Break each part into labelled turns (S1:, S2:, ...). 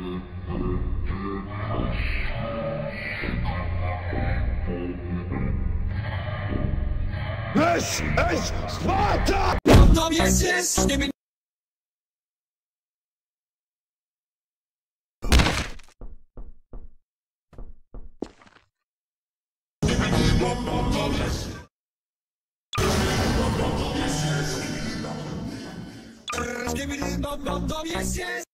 S1: This is Sparta!
S2: Demin bam
S3: Skibidi bum bum bum yes yes.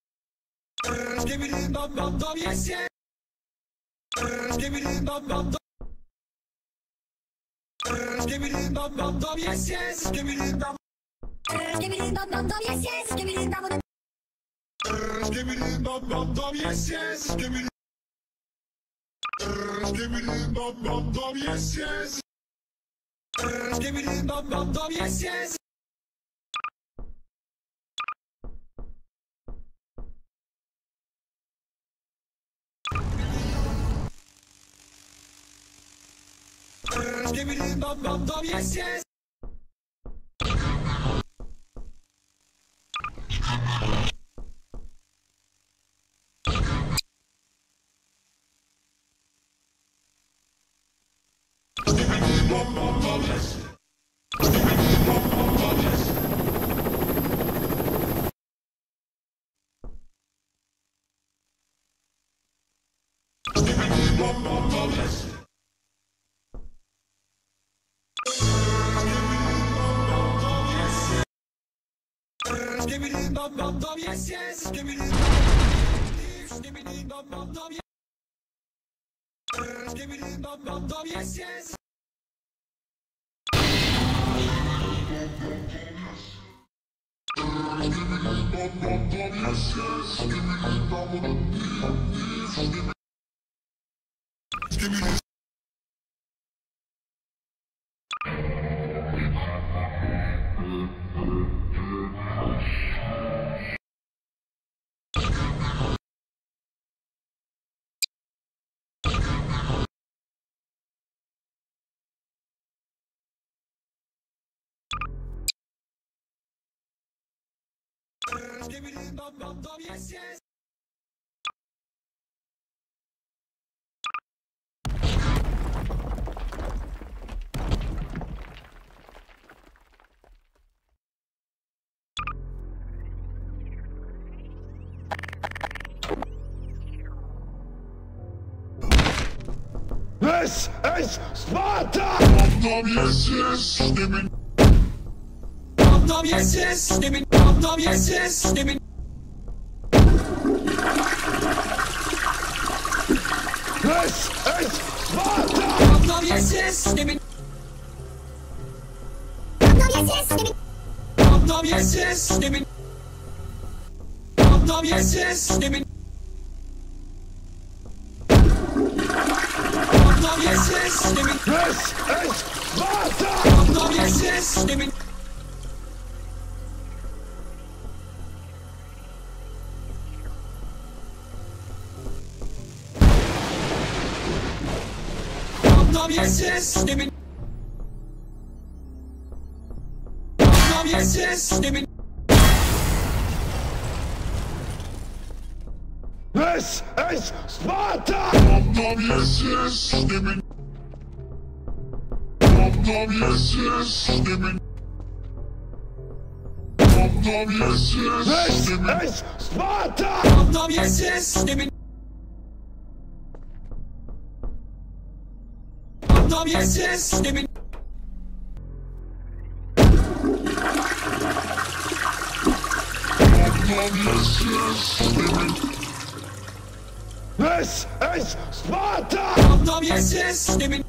S3: Skibidi bum bum.
S2: Skibidi bum bum bum yes yes. Skibidi. Skibidi bum bum bum yes yes. Skibidi bum bum bum yes yes. Skibidi bum bum bum yes yes. Skibidi bum bum bum yes yes. Skibidi. Skibidi bum bum bum yes. Skibidi bum bum bum yes yes. Skibidi bum bum bum yes yes.
S1: This is Sparta!
S2: Bum yes yes. Skibidi. Bum bum yes Skibidi bum bum yes yes. Skibidi.
S1: This is Sparta!
S2: Bum bum yes. Skibidi.
S3: Bum bum yes yes. Skibidi.
S2: Bum
S1: This is Sparta!
S2: Bum bum yes yes. Bum bum yes yes. Skibidi. Bum bum yes yes. Skibidi.
S1: This is Sparta!
S2: Bum bum yes yes. Skibidi. Bum bum yes yes. Skibidi. Bum bum yes yes.
S1: This
S2: Skibidi.
S1: is Sparta!
S2: Bum bum yes yes. Skibidi. Bum bum yes yes. Skibidi.
S1: This is Sparta!
S2: Bum yes yes. Skibidi. Bum bum yes yes. Skibidi.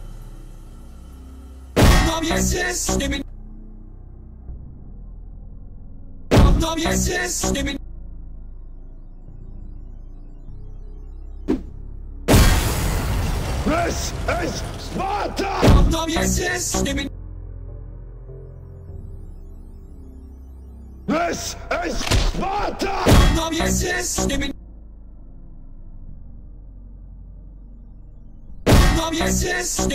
S2: Bum bum yes yes. Skibidi.
S1: This
S2: yes
S1: is Sparta!
S2: Yes yes. Yes yes.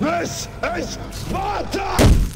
S1: This is Sparta!